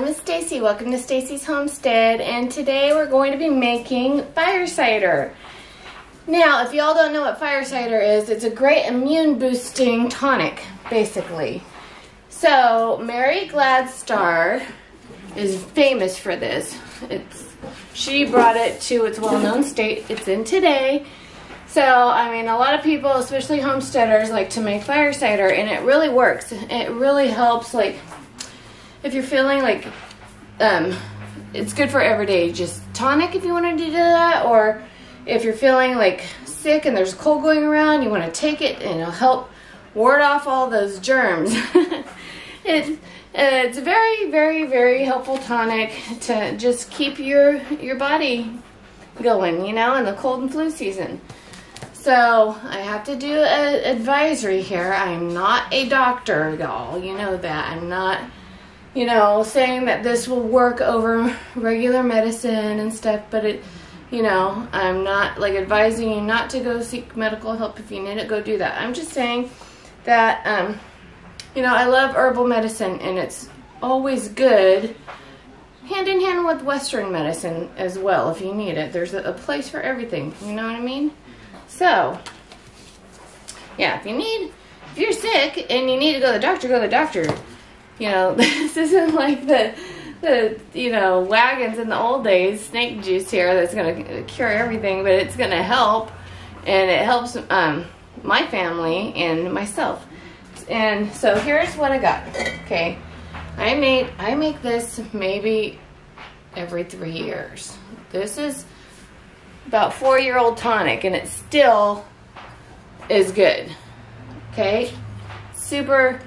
I'm Miss Stacy. Welcome to Stacy's Homestead, and today we're going to be making fire cider. Now, if y'all don't know what fire cider is, it's a great immune boosting tonic, basically. So, Mary Gladstar is famous for this. It's she brought it to its well-known state. It's in today. So, I mean, a lot of people, especially homesteaders, like to make fire cider, and it really works. It really helps, like, if you're feeling like, um, it's good for everyday just tonic if you want to do that, or if you're feeling like sick and there's cold going around, you want to take it and it'll help ward off all those germs. it, it's a very, very, very helpful tonic to just keep your your body going, you know, in the cold and flu season. So I have to do an advisory here. I'm not a doctor, y'all. You know that. I'm not, you know, saying that this will work over regular medicine and stuff, but it, you know, I'm not like advising you not to go seek medical help if you need it, go do that. I'm just saying that, um, you know, I love herbal medicine and it's always good hand in hand with Western medicine as well if you need it. There's a, place for everything, you know what I mean? So, yeah, if you need, if you're sick and you need to go to the doctor, go to the doctor. You know, this isn't like the, the, you know, wagons in the old days, snake juice here that's going to cure everything, but it's going to help. And it helps um, my family and myself. And so here's what I got. Okay. I made, I make this maybe every three years. This is about four-year-old tonic, and it still is good. Okay, super.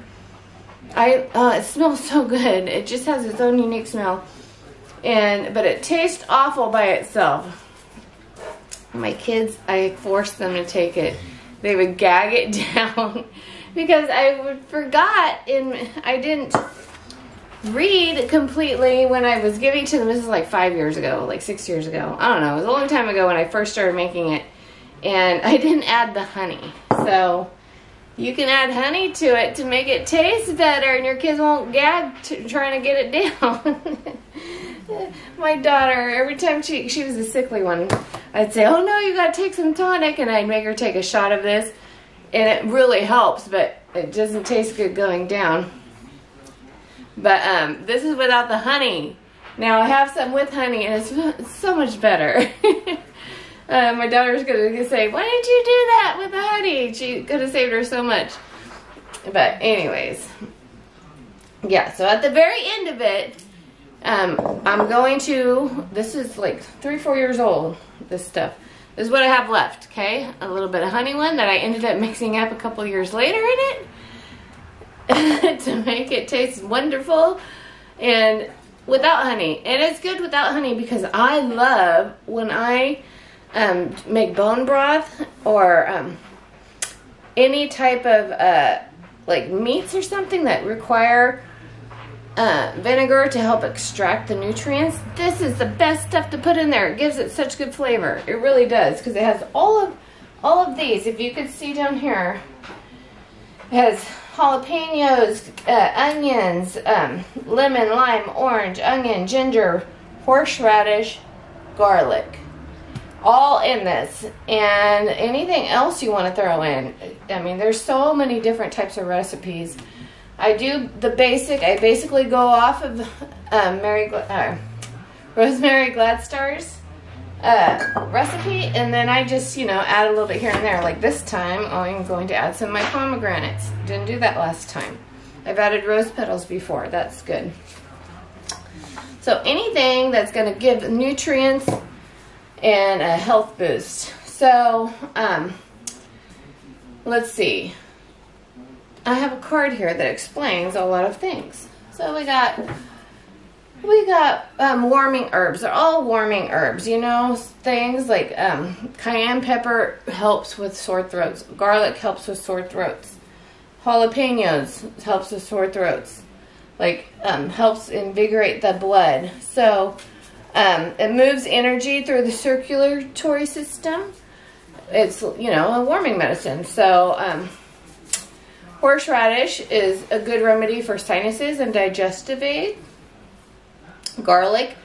I uh, it smells so good. It just has its own unique smell, and but it tastes awful by itself. My kids, I forced them to take it. They would gag it down because I forgot in I didn't read completely when I was giving to them. This is like five years ago, like six years ago. I don't know. It was a long time ago when I first started making it. And I didn't add the honey. So you can add honey to it to make it taste better and your kids won't gag trying to get it down. My daughter, every time she, she was a sickly one, I'd say, oh no, you gotta take some tonic. And I'd make her take a shot of this. And it really helps, but it doesn't taste good going down. But um, this is without the honey. Now I have some with honey and it's so much better. uh, my daughter's to say, why didn't you do that with the honey? She could have saved her so much. But anyways, yeah, so at the very end of it, um, I'm going to, this is like three, four years old, this stuff. This is what I have left, okay? A little bit of honey one that I ended up mixing up a couple years later in it. to make it taste wonderful and without honey. And it's good without honey because I love when I um, make bone broth or um, any type of uh, like meats or something that require uh, vinegar to help extract the nutrients. This is the best stuff to put in there. It gives it such good flavor. It really does because it has all of all of these. If you could see down here, it has jalapenos, uh, onions, um, lemon, lime, orange, onion, ginger, horseradish, garlic. All in this. And anything else you want to throw in. I mean, there's so many different types of recipes. I do the basic. I basically go off of um, Mary, uh, Rosemary Gladstar's uh, recipe and then I just, you know, add a little bit here and there. Like this time, I'm going to add some of my pomegranates. Didn't do that last time. I've added rose petals before. That's good. So anything that's going to give nutrients and a health boost. So, um, let's see. I have a card here that explains a lot of things. So we got we got um, warming herbs. They're all warming herbs, you know, things like um, cayenne pepper helps with sore throats. Garlic helps with sore throats. Jalapenos helps with sore throats. Like, um, helps invigorate the blood. So, um, it moves energy through the circulatory system. It's, you know, a warming medicine. So, um, horseradish is a good remedy for sinuses and digestive aid. garlic.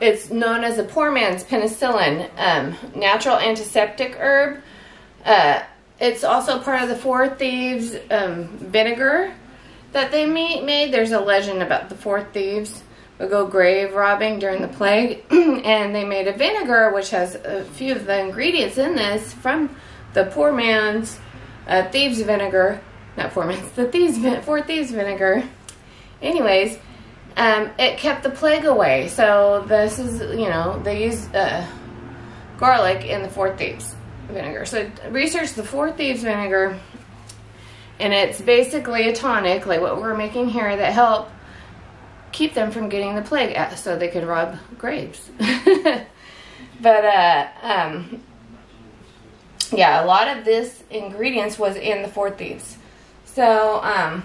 It's known as a poor man's penicillin, um, natural antiseptic herb. Uh, it's also part of the Four Thieves um, vinegar that they made. There's a legend about the Four Thieves would go grave robbing during the plague, and they made a vinegar which has a few of the ingredients in this from the poor man's uh, thieves vinegar. Not poor man's, the thieves, Four Thieves vinegar. Anyways, um, it kept the plague away. So this is, you know, they use uh, garlic in the Four Thieves vinegar. So research the Four Thieves vinegar, and it's basically a tonic, like what we're making here, that help keep them from getting the plague so they could rob graves. but, uh, um, yeah, a lot of this ingredients was in the Four Thieves. So, um,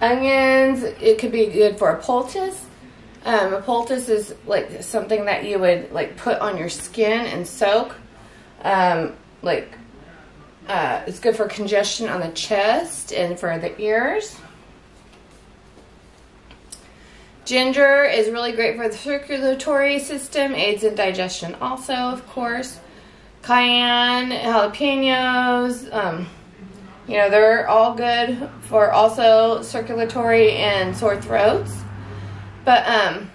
onions, it could be good for a poultice. Um, a poultice is like something that you would like put on your skin and soak. Um, like, uh, it's good for congestion on the chest and for the ears. Ginger is really great for the circulatory system, aids in digestion also, of course. Cayenne, jalapenos, um, you know, they're all good for also circulatory and sore throats. But, um,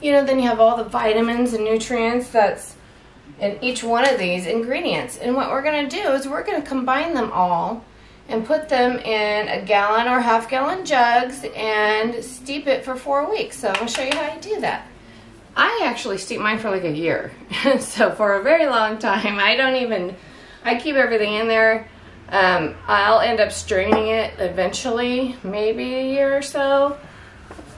you know, then you have all the vitamins and nutrients that's in each one of these ingredients. And what we're going to do is we're going to combine them all and put them in a gallon or half gallon jugs and steep it for four weeks. So I'm to show you how to do that. I actually steep mine for like a year. so for a very long time, I don't even, I keep everything in there. Um, I'll end up straining it eventually, maybe a year or so.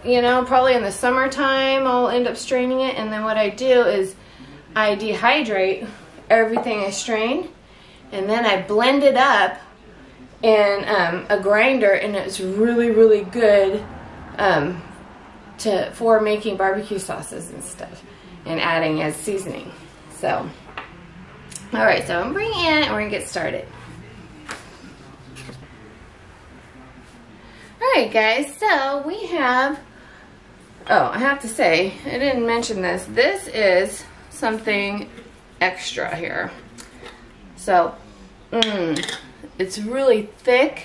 You know, probably in the summertime, I'll end up straining it. And then what I do is I dehydrate everything I strain. And then I blend it up in um, a grinder. And it's really, really good um, to for making barbecue sauces and stuff. And adding as seasoning. So, all right, so I'm bringing in and we're to get started. Alright guys, so we have, oh I have to say, I didn't mention this, this is something extra here. So, mmm, it's really thick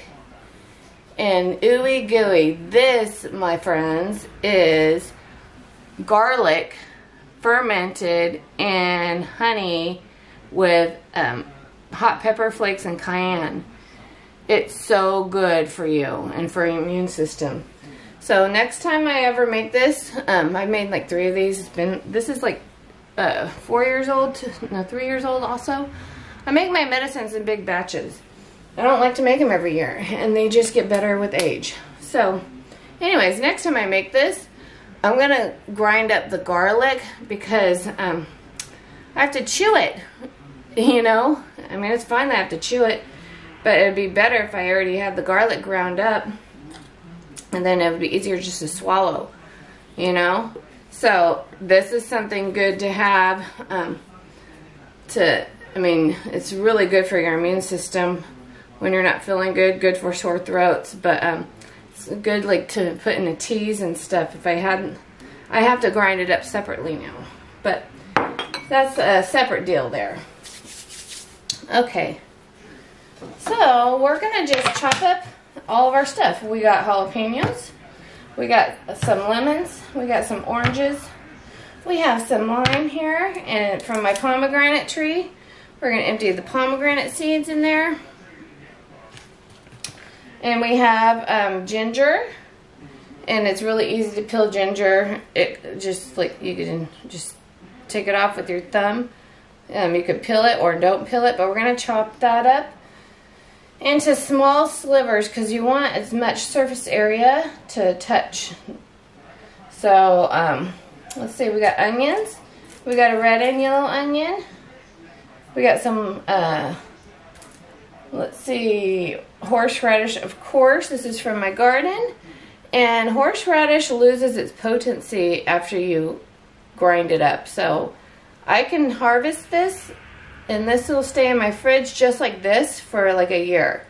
and ooey gooey. This, my friends, is garlic fermented in honey with um, hot pepper flakes and cayenne. It's so good for you and for your immune system. So next time I ever make this, um, I've made like three of these. It's been, this is like uh, four years old, to, no, three years old also. I make my medicines in big batches. I don't like to make them every year, and they just get better with age. So, anyways, next time I make this, I'm to grind up the garlic because um, I have to chew it, you know? I mean, it's fine I have to chew it, but it would be better if I already had the garlic ground up and then it would be easier just to swallow, you know? So this is something good to have um, to, I mean, it's really good for your immune system when you're not feeling good, good for sore throats, but um, it's good like to put in the teas and stuff. If I hadn't, I have to grind it up separately now, but that's a separate deal there. Okay. So we're to just chop up all of our stuff. We got jalapenos. We got some lemons. We got some oranges. We have some lime here and from my pomegranate tree. We're to empty the pomegranate seeds in there. And we have um, ginger. And it's really easy to peel ginger. It just like you can just take it off with your thumb. Um, you could peel it or don't peel it, but we're to chop that up into small slivers because you want as much surface area to touch. So, um, let's see, we got onions. We got a red and yellow onion. We got some, uh, let's see, horseradish, of course. This is from my garden. And horseradish loses its potency after you grind it up. So, I can harvest this and this will stay in my fridge just like this for like a year.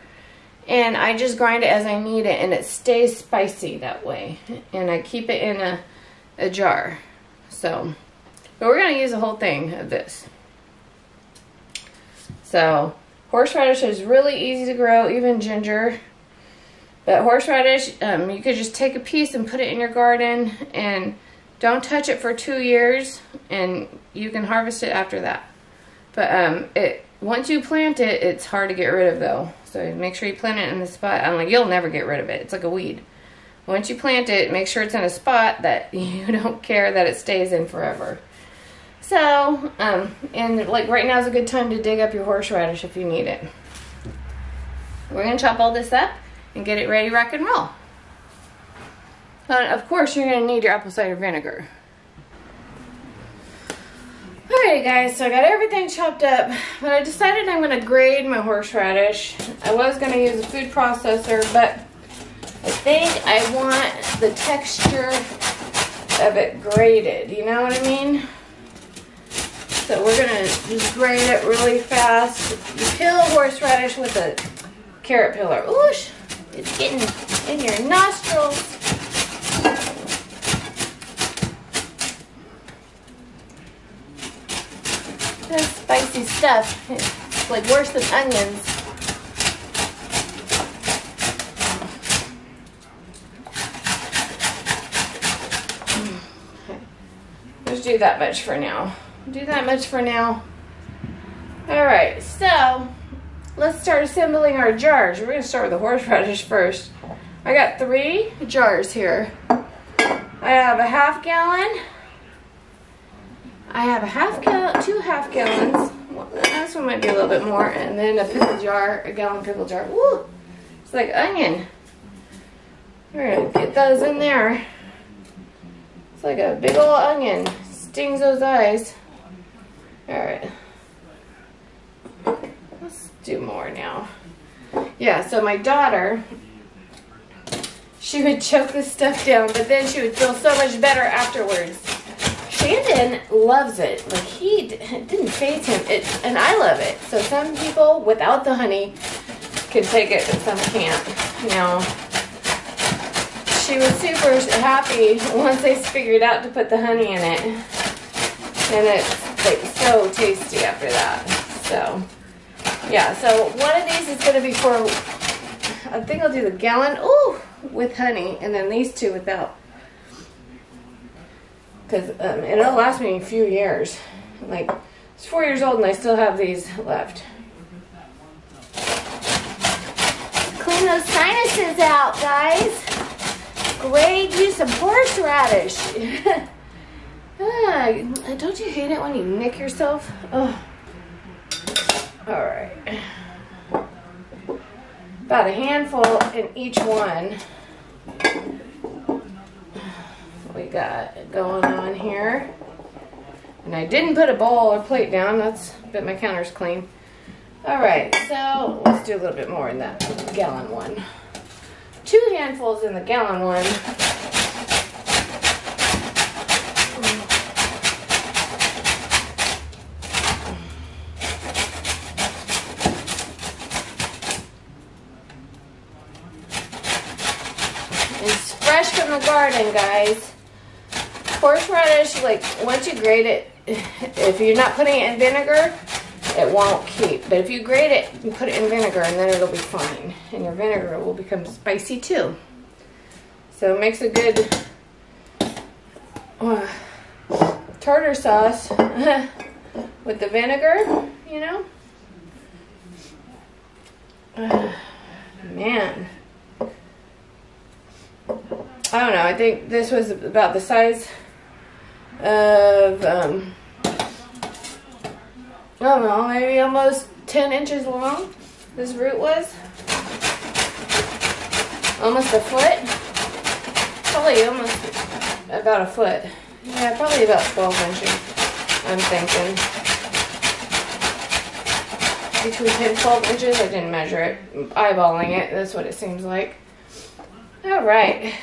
And I just grind it as I need it and it stays spicy that way. And I keep it in a, a jar. So, but we're to use the whole thing of this. So, horseradish is really easy to grow, even ginger. But horseradish, um, you could just take a piece and put it in your garden and don't touch it for two years and you can harvest it after that. But um, it once you plant it, it's hard to get rid of though. So make sure you plant it in the spot. I'm like, you'll never get rid of it. It's like a weed. Once you plant it, make sure it's in a spot that you don't care that it stays in forever. So, um, and like right now is a good time to dig up your horseradish if you need it. We're to chop all this up and get it ready rock and roll. And of course, you're to need your apple cider vinegar. Alright guys, so I got everything chopped up, but I decided I'm going to grate my horseradish. I was going to use a food processor, but I think I want the texture of it grated, you know what I mean? So we're to just grate it really fast. You peel horseradish with a carrot peeler. Oosh, it's getting in your nostrils. This spicy stuff. It's like worse than onions. Hmm. Let's do that much for now. Do that much for now. All right, so let's start assembling our jars. We're gonna start with the horseradish first. I got three jars here. I have a half gallon. I have a half gallon, two half gallons. This one might be a little bit more, and then a pickle jar, a gallon pickle jar. Woo! It's like onion. We're gonna get those in there. It's like a big old onion. Stings those eyes. Alright. Let's do more now. Yeah, so my daughter, she would choke this stuff down, but then she would feel so much better afterwards. Shandon loves it. Like he didn't faze him. It and I love it. So some people without the honey can take it and some can't. Now she was super happy once they figured out to put the honey in it. And it's like so tasty after that. So yeah, so one of these is gonna be for I think I'll do the gallon ooh with honey and then these two without because um, it'll last me a few years. Like, it's four years old and I still have these left. Clean those sinuses out, guys. Great use of horseradish. ah, don't you hate it when you nick yourself? Oh. All right. About a handful in each one we got going on here. And I didn't put a bowl or plate down, that's, but my counter's clean. All right, so let's do a little bit more in that gallon one. Two handfuls in the gallon one. From the garden, guys horseradish, like once you grate it, if you're not putting it in vinegar, it won't keep. But if you grate it, you put it in vinegar and then it'll be fine. And your vinegar will become spicy too. So it makes a good uh, tartar sauce with the vinegar, you know. Uh, man. I don't know. I think this was about the size of, um, I don't know, maybe almost 10 inches long. This root was. Almost a foot. Probably almost about a foot. Yeah, probably about 12 inches, I'm thinking. Between 10 12 inches, I didn't measure it. Eyeballing it, that's what it seems like. All right.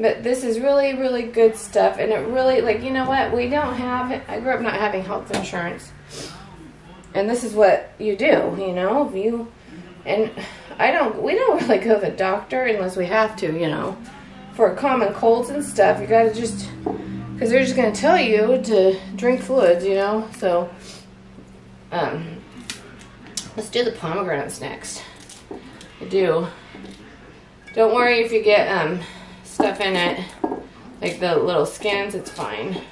But this is really, really good stuff. And it really, like, you know what? We don't have, I grew up not having health insurance. And this is what you do, you know? If you And I don't, we don't really go to the doctor unless we have to, you know. For common colds and stuff, you gotta just, because they're just gonna tell you to drink fluids, you know. So, um, let's do the pomegranates next. I do. Don't worry if you get um, stuff in it, like the little skins, it's fine.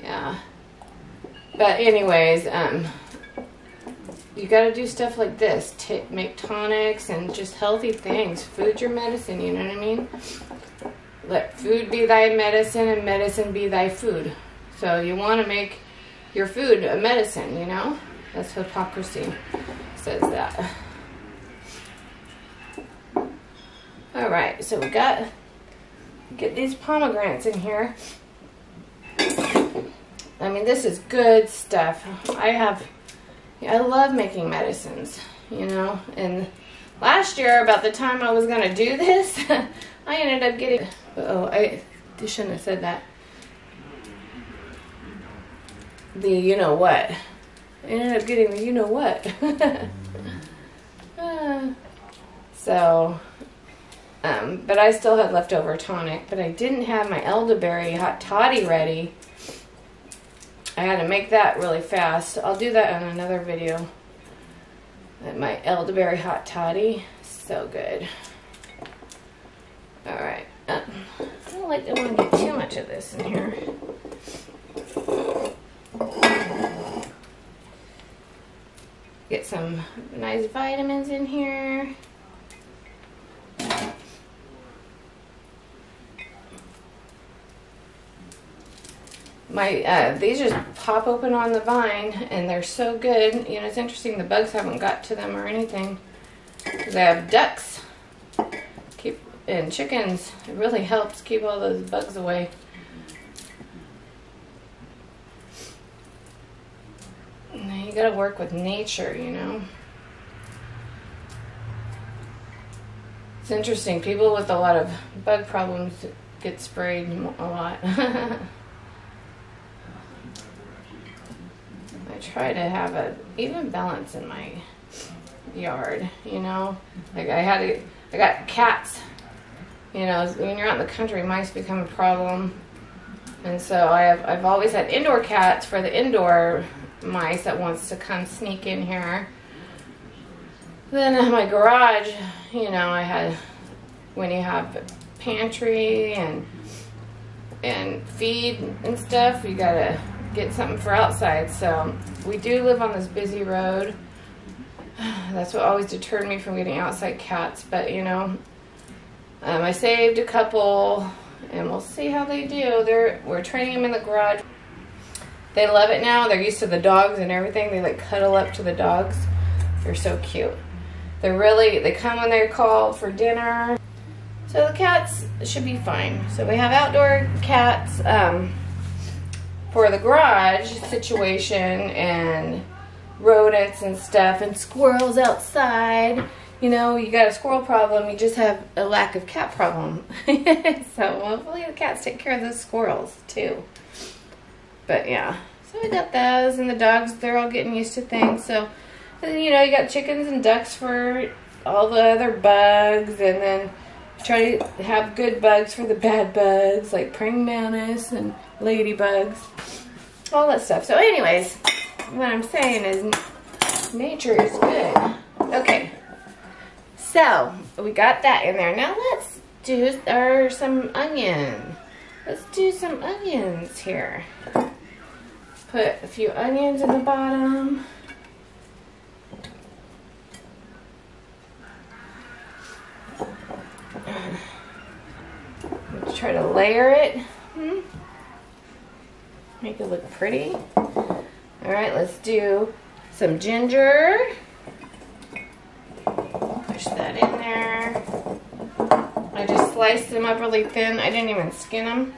Yeah. But anyways, um, you got to do stuff like this. T make tonics and just healthy things. Food's your medicine, you know what I mean? Let food be thy medicine and medicine be thy food. So you want to make your food a medicine, you know? That's Hippocrates says that. Right, so we got, get these pomegranates in here. I mean, this is good stuff. I have I love making medicines, you know, and last year, about the time I was going to do this, I ended up getting, oh, I shouldn't have said that. The you know what. I ended up getting the you know what. uh, so, um, but I still had leftover tonic, but I didn't have my elderberry hot toddy ready I had to make that really fast. I'll do that in another video. My elderberry hot toddy. So good. Alright. Uh, I don't like I want to get too much of this in here. Get some nice vitamins in here. My uh, these just pop open on the vine and they're so good. You know it's interesting the bugs haven't got to them or anything. Because I have ducks. Keep and chickens. It really helps keep all those bugs away. You gotta work with nature you know? It's interesting people with a lot of bug problems get sprayed a lot try to have a even balance in my yard, you know? Like I had to, I got cats, you know, when you're out in the country, mice become a problem. And so I have, I've always had indoor cats for the indoor mice that wants to come sneak in here. Then in my garage, you know, I had, when you have pantry and, and feed and stuff, you gotta get something for outside. So we do live on this busy road. That's what always deterred me from getting outside cats. But you know, um, I saved a couple, and we'll see how they do. They're we're training them in the garage. They love it now. They're used to the dogs and everything. They like cuddle up to the dogs. They're so cute. They're really, they come when they're called for dinner. So the cats should be fine. So we have outdoor cats. Um, for the garage situation and rodents and stuff and squirrels outside. You know, you got a squirrel problem, you just have a lack of cat problem. so hopefully the cats take care of those squirrels too. But yeah, so we got those and the dogs, they're all getting used to things. So, and, you know, you got chickens and ducks for all the other bugs and then try to have good bugs for the bad bugs like praying mantis and ladybugs, all that stuff. So anyways, what I'm saying is nature is good. Okay, so we got that in there. Now let's do our some onion. Let's do some onions here. Put a few onions in the bottom. Try to layer it. Hmm? Make it look pretty. All right, let's do some ginger. Push that in there. I just sliced them up really thin. I didn't even skin them.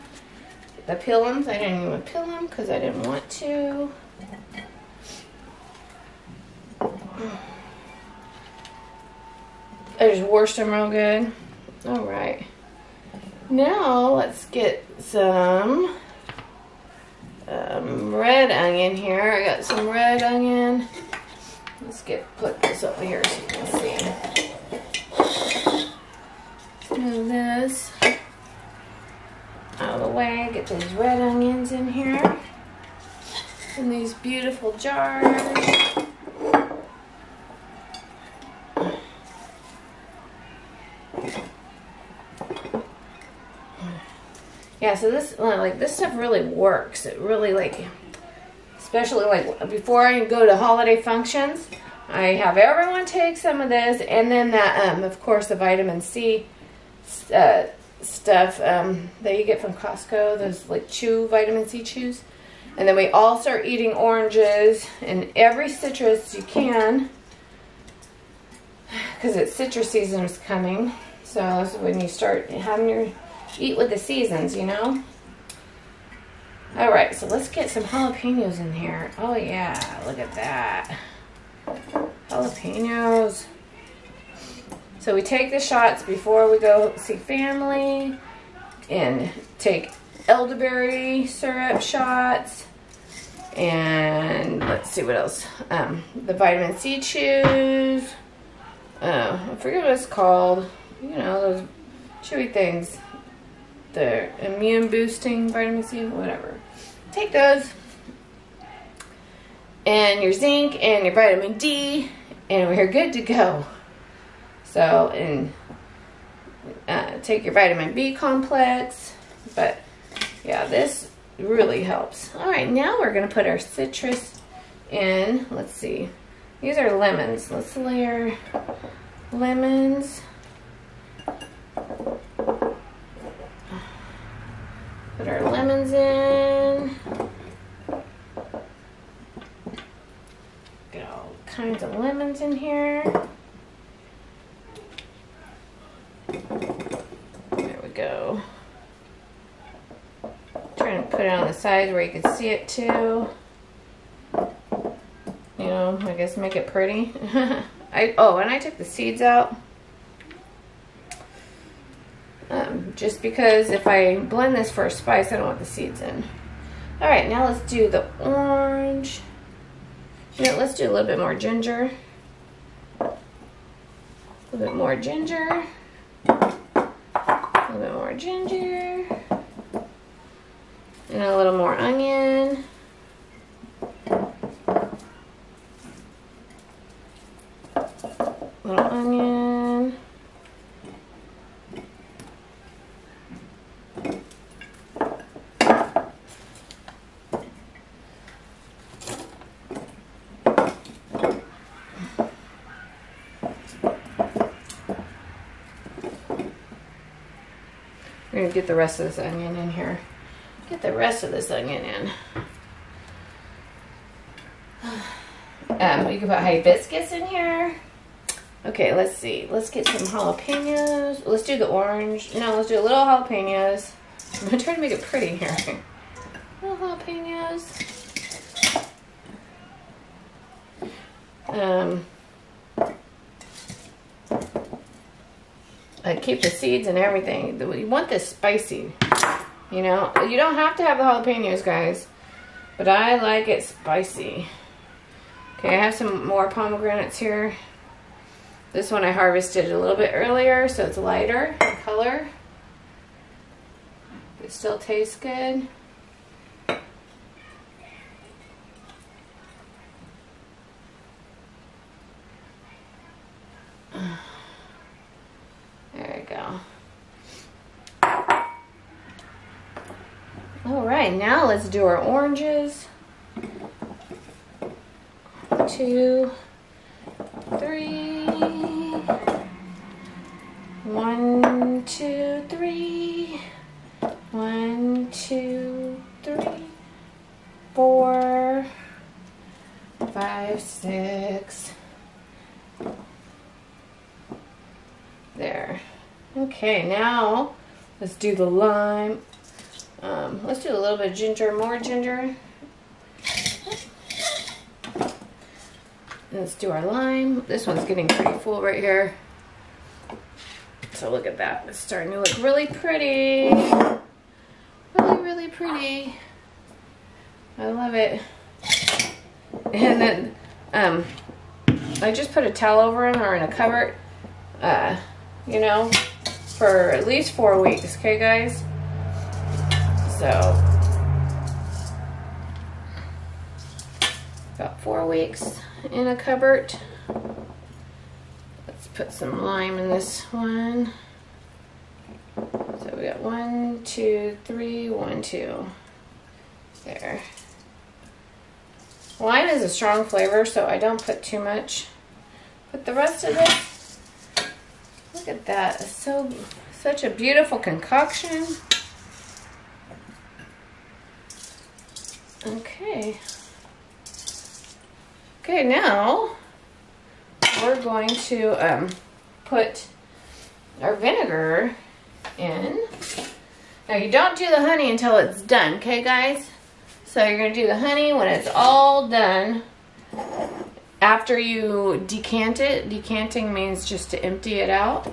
The them, I didn't even peel them because I didn't want to. I just washed them real good. All right. Now let's get some um, red onion here. I got some red onion. Let's get put this over here so you can see. Move this out of the way. Get these red onions in here. In these beautiful jars. Yeah, so this like this stuff really works. It really like especially like before I go to holiday functions, I have everyone take some of this and then that um of course the vitamin C uh, stuff um, that you get from Costco, those like chew vitamin C chews. And then we all start eating oranges and every citrus you can because it's citrus season is coming. So when you start having your eat with the seasons, you know? All right, so let's get some jalapenos in here. Oh yeah, look at that. Jalapenos. So we take the shots before we go see family and take elderberry syrup shots and let's see what else. Um, the vitamin C chews. Oh, I forget what it's called. You know, those chewy things the immune boosting vitamin C, whatever. Take those. And your zinc and your vitamin D, and we're good to go. So, and uh, take your vitamin B complex. But yeah, this really helps. All right, now we're going to put our citrus in. Let's see. These are lemons. Let's layer lemons. Put our lemons in. Get all kinds of lemons in here. There we go. Trying to put it on the sides where you can see it too. You know, I guess make it pretty. I Oh, and I took the seeds out. Um, just because if I blend this for a spice, I don't want the seeds in. All right, now let's do the orange. You know, let's do a little bit more ginger. A little bit more ginger. A little bit more ginger. And a little more onion. Little onion. We're going to get the rest of this onion in here. Get the rest of this onion in. Um, you can put hibiscus in here. Okay, let's see. Let's get some jalapenos. Let's do the orange. No, let's do a little jalapenos. I'm to try to make it pretty here. Little jalapenos. Um, I keep the seeds and everything. You want this spicy, you know. You don't have to have the jalapenos, guys, but I like it spicy. Okay, I have some more pomegranates here. This one I harvested a little bit earlier, so it's lighter in color. It still tastes good. There we go. All right, now let's do our oranges. Two, three. One, two, three. One, two, three. Four, five, six. There. Okay, now let's do the lime. Um, let's do a little bit of ginger, more ginger. Let's do our lime. This one's getting pretty full right here. So look at that. It's starting to look really pretty. Really, really pretty. I love it. And then, um, I just put a towel over them or in a cupboard, uh, you know, for at least four weeks, okay guys? So, about four weeks in a cupboard. Let's put some lime in this one. So we got one, two, three, one, two. There. Lime is a strong flavor, so I don't put too much. But the rest of it, look at that. It's so, such a beautiful concoction. Okay. Okay, now we're going to um, put our vinegar in. Now you don't do the honey until it's done, okay guys? So you're to do the honey when it's all done. After you decant it, decanting means just to empty it out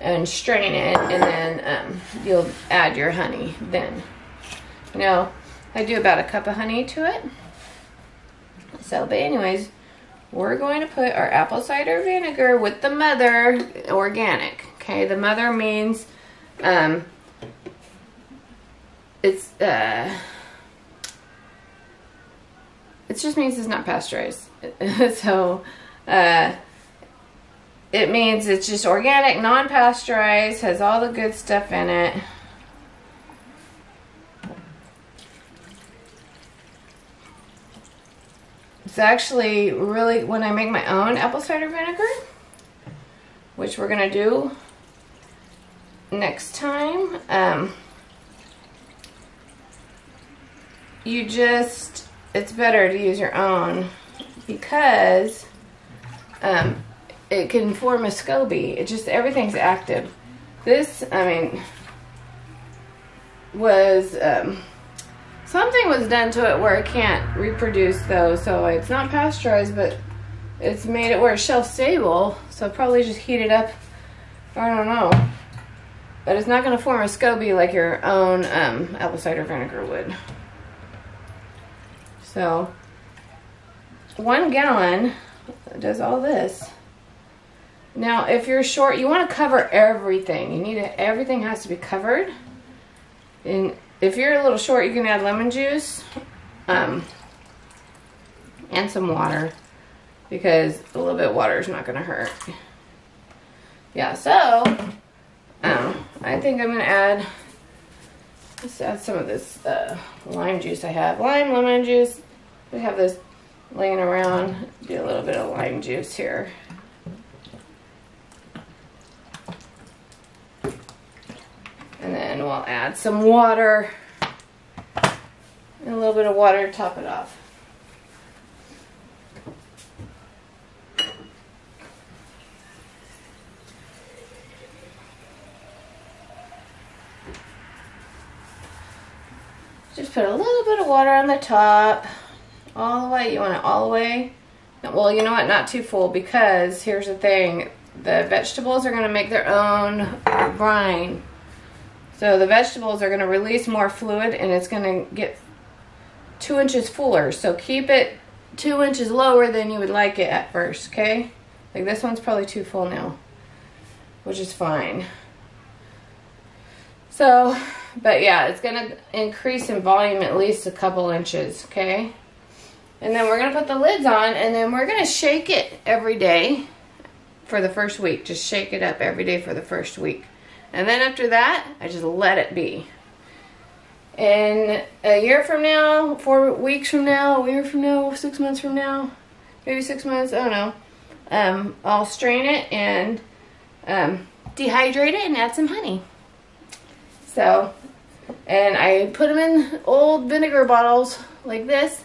and strain it and then um, you'll add your honey then. Now, I do about a cup of honey to it. So, but anyways, we're going to put our apple cider vinegar with the mother organic. Okay, the mother means um, it's uh, it just means it's not pasteurized. so uh, it means it's just organic, non-pasteurized, has all the good stuff in it. Actually really, when I make my own apple cider vinegar, which we're going to do next time, um, you just, it's better to use your own because um, it can form a SCOBY. It just, everything's active. This, I mean, was, um, something was done to it where it can't reproduce though, so it's not pasteurized, but it's made it where it's shelf stable, so probably just heat it up, I don't know. But it's not going to form a SCOBY like your own um, apple cider vinegar would. So, one gallon does all this. Now, if you're short, you want to cover everything. You need to, everything has to be covered. And if you're a little short, you can add lemon juice um, and some water because a little bit of water is not going to hurt. Yeah, so um, I think I'm going to add, let's add some of this uh, lime juice I have. Lime, lemon juice. We have this laying around. Do a little bit of lime juice here. And then we'll add some water and a little bit of water to top it off. Just put a little bit of water on the top, all the way. You want it all the way. Well, you know what? Not too full because here's the thing. The vegetables are going to make their own brine. So the vegetables are going to release more fluid and it's going to get two inches fuller. So keep it two inches lower than you would like it at first, okay? Like this one's probably too full now, which is fine. So, but yeah, it's going to increase in volume at least a couple inches, okay? And then we're going to put the lids on and then we're going to shake it every day for the first week. Just shake it up every day for the first week. And then after that, I just let it be. And a year from now, four weeks from now, a year from now, six months from now, maybe six months, I don't know. Um, I'll strain it and um, dehydrate it and add some honey. So, and I put them in old vinegar bottles like this.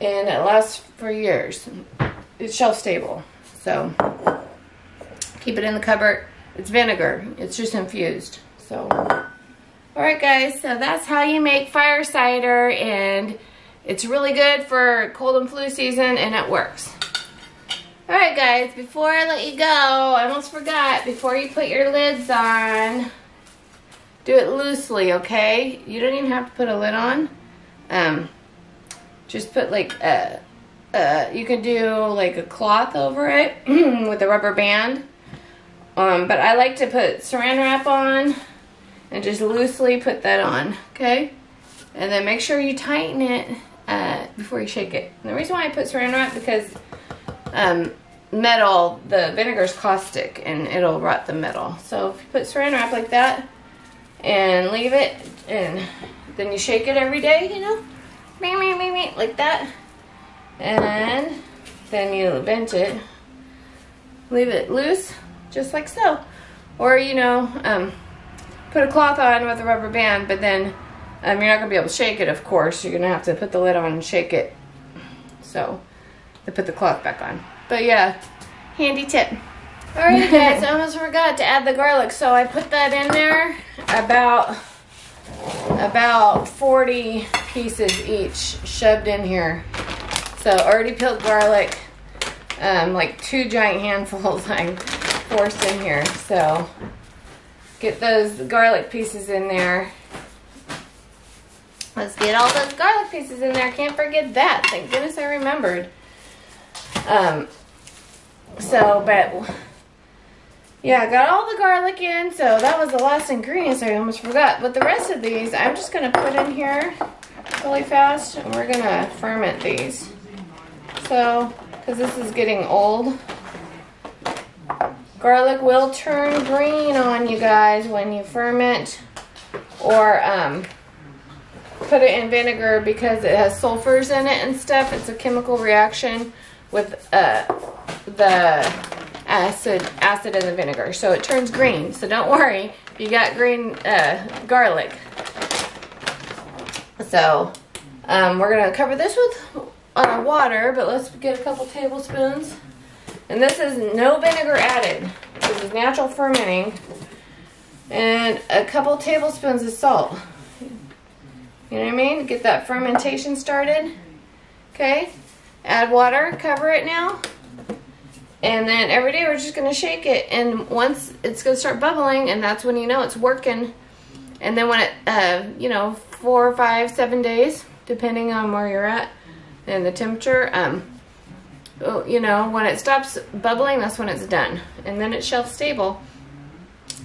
And it lasts for years. It's shelf stable. So, keep it in the cupboard. It's vinegar. It's just infused. So, alright guys, so that's how you make fire cider and it's really good for cold and flu season and it works. Alright guys, before I let you go, I almost forgot, before you put your lids on, do it loosely, okay? You don't even have to put a lid on. Um, just put like a, uh, you can do like a cloth over it with a rubber band. Um, but I like to put saran wrap on and just loosely put that on, okay? And then make sure you tighten it uh, before you shake it. And the reason why I put saran wrap because um, metal, the vinegar is caustic and it'll rot the metal. So if you put saran wrap like that and leave it and then you shake it every day, you know, like that. And then you bend it, leave it loose, just like so. Or, you know, um, put a cloth on with a rubber band, but then um, you're not going to be able to shake it, of course. You're going to have to put the lid on and shake it. So, to put the cloth back on. But yeah, handy tip. Alright guys, I almost forgot to add the garlic, so I put that in there about about 40 pieces each shoved in here. So already peeled garlic, um, like two giant handfuls I forced in here. So get those garlic pieces in there. Let's get all those garlic pieces in there. Can't forget that. Thank goodness I remembered. Um, so, but yeah, I got all the garlic in. So that was the last ingredient. I almost forgot. But the rest of these, I'm just going to put in here really fast. And we're going to ferment these. So, because this is getting old. Garlic will turn green on you guys when you ferment or um, put it in vinegar because it has sulfurs in it and stuff. It's a chemical reaction with uh, the acid acid in the vinegar. So it turns green. So don't worry if you got green uh, garlic. So um, we're going to cover this with uh, water, but let's get a couple tablespoons. And this is no vinegar added. This is natural fermenting. And a couple tablespoons of salt. You know what I mean? Get that fermentation started. Okay. Add water, cover it now. And then every day we're just going to shake it. And once it's going to start bubbling, and that's when you know it's working. And then when it, uh, you know, four, five, seven days, depending on where you're at and the temperature, um, you know, when it stops bubbling, that's when it's done. And then it's shelf stable.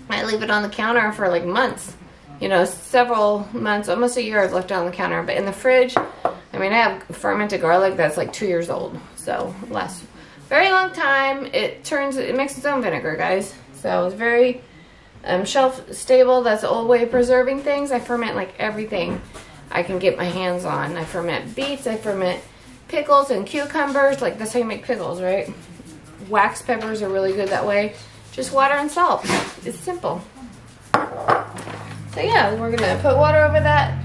I leave it on the counter for like months. You know, several months, almost a year I've left it on the counter. But in the fridge, I mean, I have fermented garlic that's like two years old. So, lasts very long time. It turns, it makes its own vinegar, guys. So, it's very um, shelf stable. That's the old way of preserving things. I ferment like everything I can get my hands on. I ferment beets. I ferment pickles and cucumbers. Like, that's how you make pickles, right? Wax peppers are really good that way. Just water and salt. It's simple. So, yeah, we're to put water over that.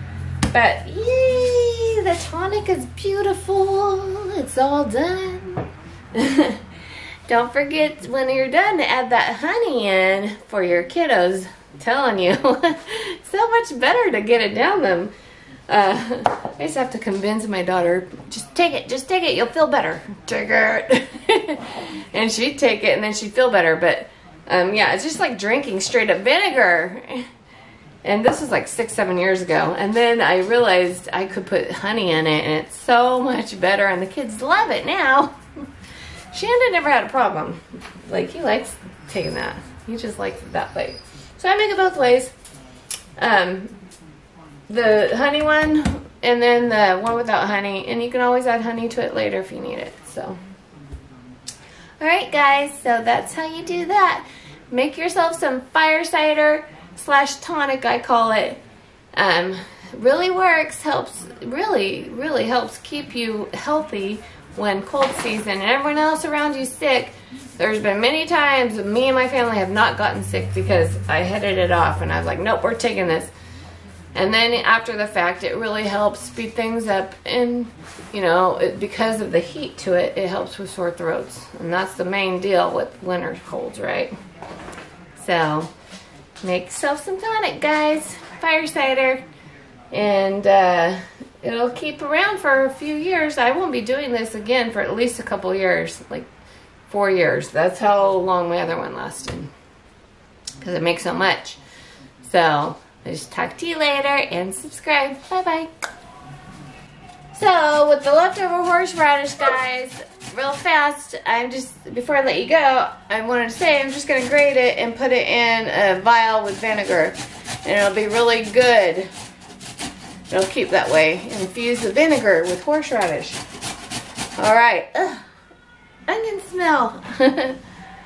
But, yay! The tonic is beautiful. It's all done. Don't forget when you're done to add that honey in for your kiddos. I'm telling you, so much better to get it down them. Uh, I just have to convince my daughter, just take it, just take it, you'll feel better. Take it. and she'd take it and then she'd feel better. But um, yeah, it's just like drinking straight up vinegar. And this was like six, seven years ago. And then I realized I could put honey in it and it's so much better and the kids love it now. Shanda never had a problem. Like, he likes taking that. He just likes it that way. So I make it both ways. Um, the honey one, and then the one without honey. And you can always add honey to it later if you need it. So, alright guys, so that's how you do that. Make yourself some fire cider slash tonic, I call it. Um, really works, helps, really, really helps keep you healthy when cold season and everyone else around you sick. There's been many times me and my family have not gotten sick because I headed it off and I was like, nope, we're taking this. And then after the fact, it really helps speed things up. And, you know, it, because of the heat to it, it helps with sore throats. And that's the main deal with winter colds, right? So, make yourself some tonic, guys. Fire cider. And, uh, it'll keep around for a few years. I won't be doing this again for at least a couple years, like four years. That's how long my other one lasted because it makes so much. So, I'll just talk to you later and subscribe. Bye-bye. So with the leftover horseradish, guys, real fast, I'm just, before I let you go, I wanted to say I'm just going to grate it and put it in a vial with vinegar. And it'll be really good. It'll keep that way. Infuse the vinegar with horseradish. All right. Onion smell.